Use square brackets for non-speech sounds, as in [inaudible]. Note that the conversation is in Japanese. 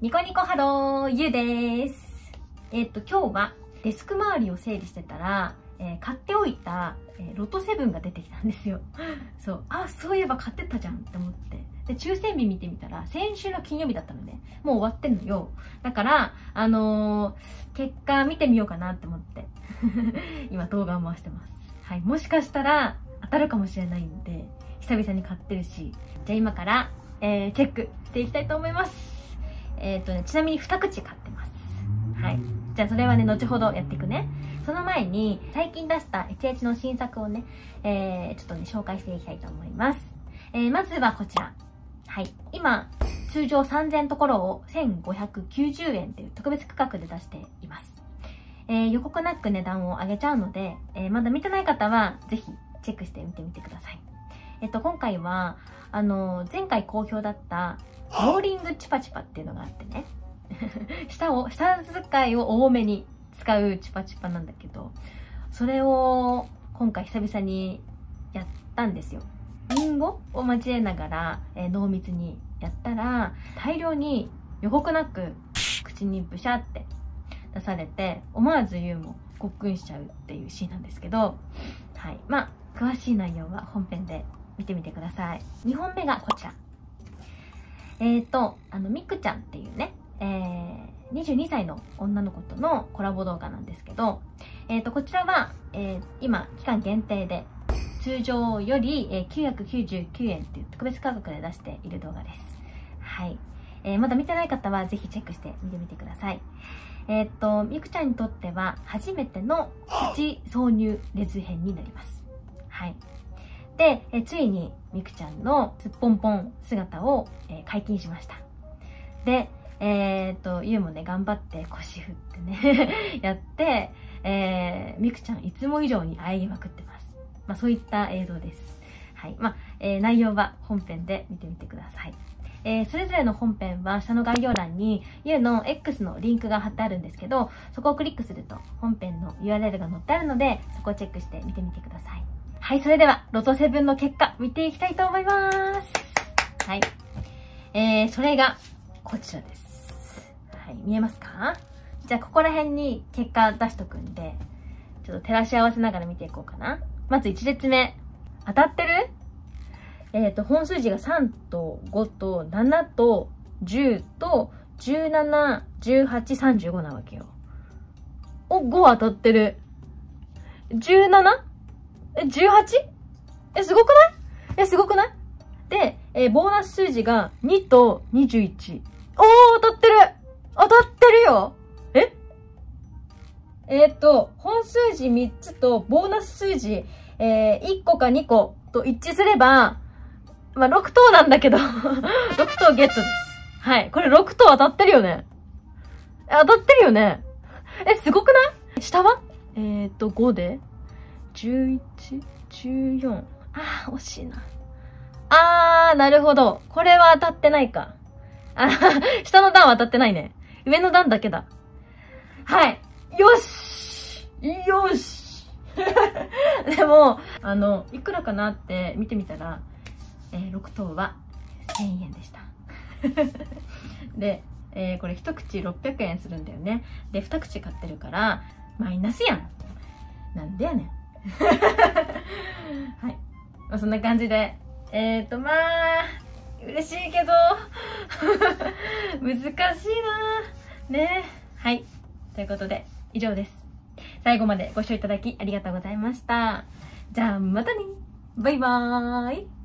ニコニコハロー、ゆうです。えっ、と、今日はデスク周りを整理してたら、えー、買っておいた、えー、ロトセブンが出てきたんですよ。[laughs] そう。あ、そういえば買ってたじゃんって思って。で、抽選日見てみたら、先週の金曜日だったので、もう終わってんのよ。だから、あのー、結果見てみようかなって思って、[laughs] 今動画を回してます。はい。もしかしたら当たるかもしれないんで、久々に買ってるし、じゃあ今から、えー、チェックしていきたいと思います。えっ、ー、とね、ちなみに2口買ってます。はい。じゃあそれはね、後ほどやっていくね。その前に、最近出した HH の新作をね、えー、ちょっとね、紹介していきたいと思います。えー、まずはこちら。はい。今、通常3000ところを1590円っていう特別価格で出しています。えー、予告なく値段を上げちゃうので、えー、まだ見てない方は、ぜひチェックしてみてみてください。えっと、今回は、あの、前回好評だった、ローリングチュパチュパっていうのがあってね。[laughs] 下を、下使いを多めに使うチュパチュパなんだけど、それを今回久々にやったんですよ。リンゴを交えながら、えー、濃密にやったら、大量に予告なく口にブシャって出されて、思わず言うもごっくんしちゃうっていうシーンなんですけど、はい。まあ、詳しい内容は本編で見てみてください。2本目がこちら。えっ、ー、と、あの、みくちゃんっていうね、えー、22歳の女の子とのコラボ動画なんですけど、えっ、ー、と、こちらは、えー、今、期間限定で、通常より、えー、999円っていう特別価格で出している動画です。はい。えー、まだ見てない方はぜひチェックして見てみてください。えっ、と、みくちゃんにとっては初めてのプチ挿入レズ編になります。はい。で、えついにみくちゃんのすっぽんぽん姿を、え解禁しました。で、えー、っと、ゆうもね、頑張って腰振ってね [laughs] やって、えー、みくちゃんいつも以上に喘ぎまくってます。まあそういった映像です。はい。まあ、えー、内容は本編で見てみてください。えー、それぞれの本編は下の概要欄に U の X のリンクが貼ってあるんですけど、そこをクリックすると本編の URL が載ってあるので、そこをチェックして見てみてください。はい、それでは、ロト7の結果、見ていきたいと思います。はい。えー、それが、こちらです。はい、見えますか？じゃあ、ここら辺に結果出しとくんで、ちょっと照らし合わせながら見ていこうかな。まず1列目。当たってる？えっ、ー、と、本数字が3と5と7と10と17、18、35なわけよ。お、5当たってる。17? え、18? え、すごくない？え、すごくない？で、えー、ボーナス数字が2と21。おー、当たってる当たってるよえ？えー、っと、本数字3つとボーナス数字、えー、1個か2個と一致すれば、まあ、6等なんだけど [laughs] 6等ゲットです。はい。これ6等当たってるよね。当たってるよね。え、すごくない？下は？えー、っと、5で11、14。あー、惜しいな。あー、なるほど。これは当たってないか。あ [laughs] 下の段は当たってないね。上の段だけだ。はい。よしよし [laughs] でも、あの、いくらかなって見てみたら、えー、6等は1000円でした。[laughs] で、えー、これ一口600円するんだよね。で、二口買ってるから、マイナスやん。なんでやねん。[laughs] はい。まあ、そんな感じで。えっ、ー、と、まあ、嬉しいけど、[laughs] 難しいなねはい。ということで、以上です。最後までご視聴いただきありがとうございました。じゃあ、またねバイバーイ